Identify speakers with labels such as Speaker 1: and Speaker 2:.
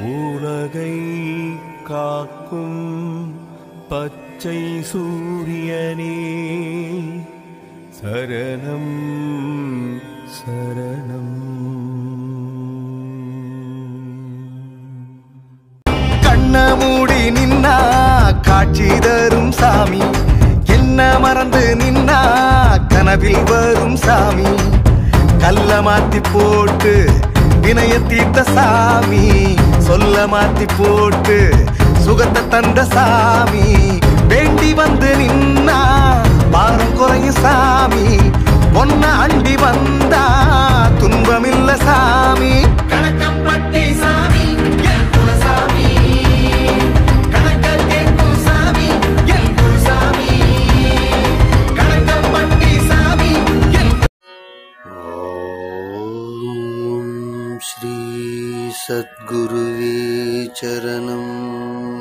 Speaker 1: உலகை காக்கும் பச்சை சூரியனே சரணம் சரணம். கண்ண மூடி நின்னா காட்சி தரும் சாமி. என்ன மறந்து நின்னா கனவில் வரும் சாமி. கல்ல மாத்தி போட்டு வினய தீர்த்த சாமி. மாத்தி போட்டு சுகத்தை தந்த சாமி. வேண்டி வந்து நின்னா பாரம் குறையும் சாமி. பொன்ன அண்டி வந்தா துன்பமில்ல சாமி. கணக்கப்பட்டி சாமி
Speaker 2: சத்குருவே चरणम्।